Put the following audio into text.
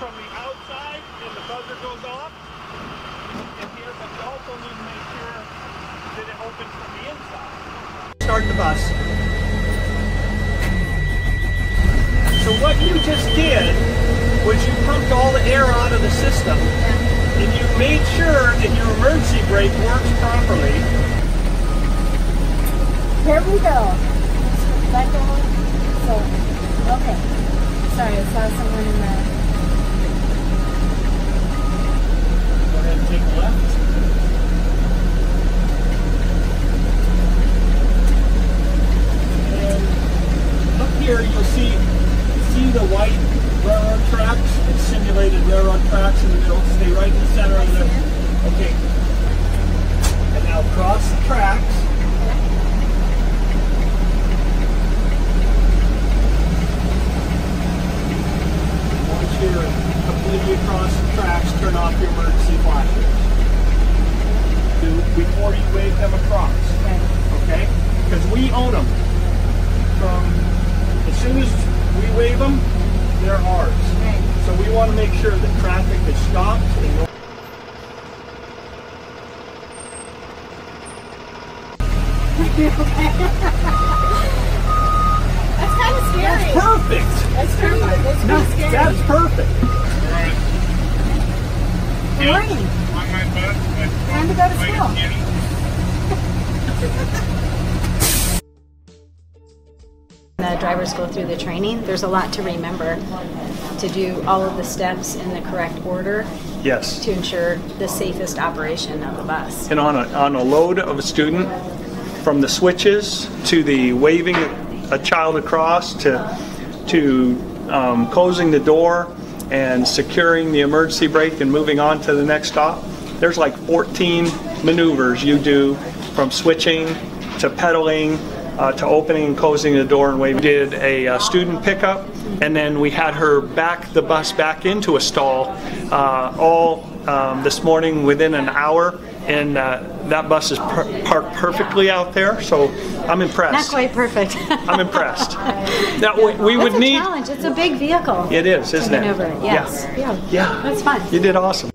stop in here, but you also need to make sure that it opens from the inside. Start the bus. So what you just did was you pumped all the air out of the system and you made sure that your emergency brake works properly. Here we go. Let go. So, okay. Sorry, I saw someone in the. Go ahead and take a left. And up here you'll see see the white railroad tracks, it's simulated railroad tracks in the middle. Stay right in the center of the Okay. And now cross the tracks. Once you're completely across the tracks, turn off your emergency flashers. Do- Before you wave them across, okay? Because we own them. From soon as we wave them, they're ours. Right. So we want to make sure that traffic is stopped That's kind of scary. That's perfect. That's pretty. That's No, scary. that's perfect. Good morning. On my bus, Time to go to school. drivers go through the training. There's a lot to remember to do all of the steps in the correct order Yes. to ensure the safest operation of the bus. And on a, on a load of a student, from the switches to the waving a child across to to um, closing the door and securing the emergency brake and moving on to the next stop. There's like 14 maneuvers you do from switching to pedaling uh, to opening and closing the door and waving. We did a uh, student pickup and then we had her back the bus back into a stall uh, all um, this morning within an hour and uh, that bus is per- parked perfectly out there so I'm impressed. Not quite perfect. I'm impressed. Now we, we would a need. challenge. It's a big vehicle. It is, isn't it? maneuver. Yes. Yeah. Yeah. Yeah. That's fun. You did awesome.